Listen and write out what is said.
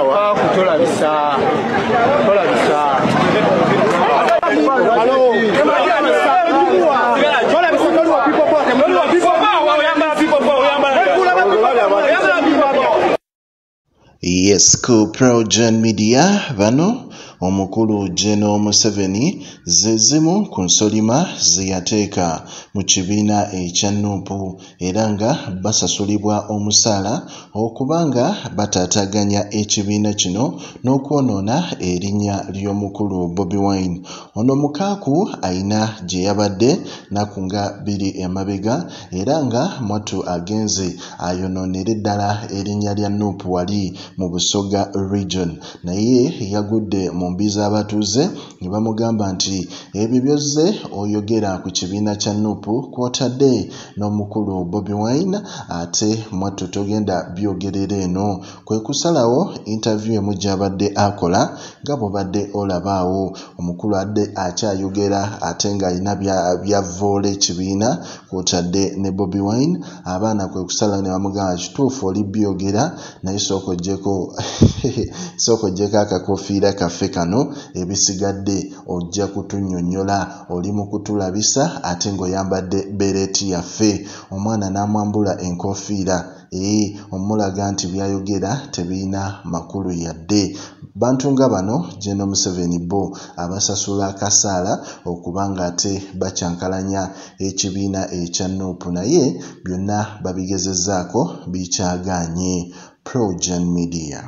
wa kutolabisa tolabisa yes ku progen media bano omukulu geno museveni ze zimu ku nsolima ze yateeka mu kibiina ekya nuupu era nga basasulibwa omusaala okuba nga bataataganya ekibiina kino n'okwonoona erinnya ly'omukulu bobi wine. Ono mukaaku ayina gye yabadde naku nga biri emabega era nga mwattu agenze ayonoonere ddala erinnya lya nuupu wali mu busoga region naye yagudde mu mbi z'abatuuze ne bamugamba nti ebyo byozze oyogera ku kibiina kya nuupu kw'otadde n'omukulu bobi wine ate mwattu togenda byogerera eno. Kwe kusalawo interview emu gy'abadde akola nga bw'obadde olabaawo. Omukulu adde akyayogera ate ng'alina byavvoola ekibiina kw'otadde ne bobi wine. Abaana kwe kusalawo ne bamugamba kituufu oli byogera naye sooka oggyeko akakofiira kaffe kano ebisigadde ojja kutunnyonnyola oli mu kutulabisa ate ng'oyambadde bereeti yaffe. Omwana n'amwambula enkofiira ee omulaga nti byayogera tebirina makulu yadde. Bantu nga bano geno museveni bo abasasula akasaala okuba nga ate bakyankalanya ekibiina ekya nuupu naye byonna babigezezzaako bikyagaanye progen media